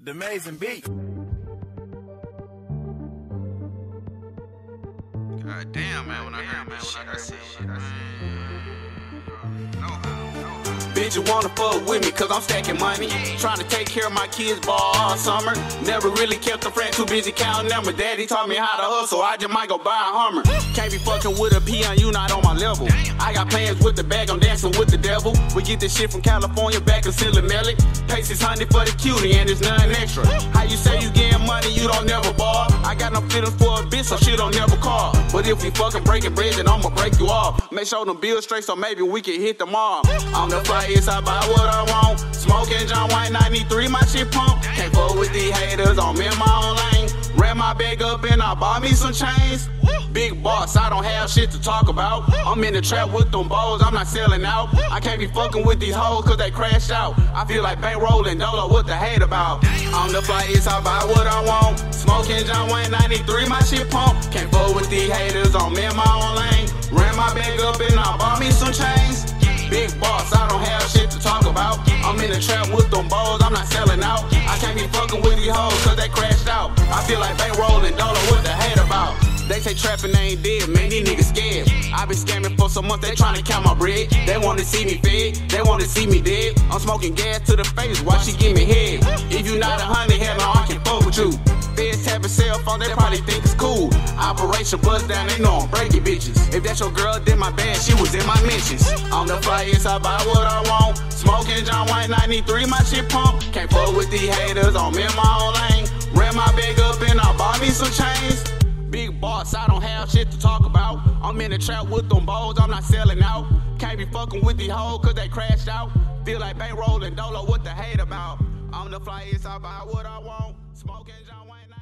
The amazing beat. God damn, man, when I heard this shit, I said, no, you wanna fuck with me cause I'm stacking money. Trying to take care of my kids ball all summer. Never really kept a friend, too busy counting them. My daddy taught me how to hustle, I just might go buy a Hummer. Can't be fucking with a peon, you not on my level. I got plans with the bag, I'm dancing with the devil. We get this shit from California back in Silly Pay 600 for the cutie and it's none extra. How you say you getting money, you don't never bar. I got no feelings for a bitch, so shit don't. But if we fucking breaking bread, then I'ma break you off. Make sure them bills straight so maybe we can hit the mall. On the fly, yes, I buy what I want. Smoking John Wayne 93, my shit pump. Can't fuck with these haters, I'm in my own lane. Ran my bag up and I bought me some chains. Big boss, I don't have shit to talk about. I'm in the trap with them balls, I'm not selling out. I can't be fucking with these hoes cause they crashed out. I feel like bankrolling, know what the hate about. On the fly, yes, I buy what I want. Smoking John Wayne 93, my shit pump. Can't fuck with these haters, I'm in my own lane. Ran my bag up and I bought me some chains. Big boss, I don't have shit to talk about. I'm in the trap with them balls, I'm not selling out. I can't be fucking with these hoes cause they crashed out. I feel like bankrolling, don't know what the hate about. They say trapping ain't dead, man, these niggas scared. I been scamming for some months, they tryna count my bread. They wanna see me fed, they wanna see me dead. I'm smoking gas to the face while she give me head. If you not a honey, hell no, I can fuck with you. Feds have a cell phone, they probably think it's cool. Operation bust down, they know I'm breaking bitches. If that's your girl, then my band, she was in my mentions. On the fly, yes, I buy what I want. Smoking John Wayne 93, my shit pump. Can't fuck with these haters, I'm in my I'm in the trap with them balls, I'm not selling out. Can't be fucking with these hoes cause they crashed out. Feel like bankrolling. don't know what the hate about. I'm the flyest, I buy what I want. Smoking John Wayne.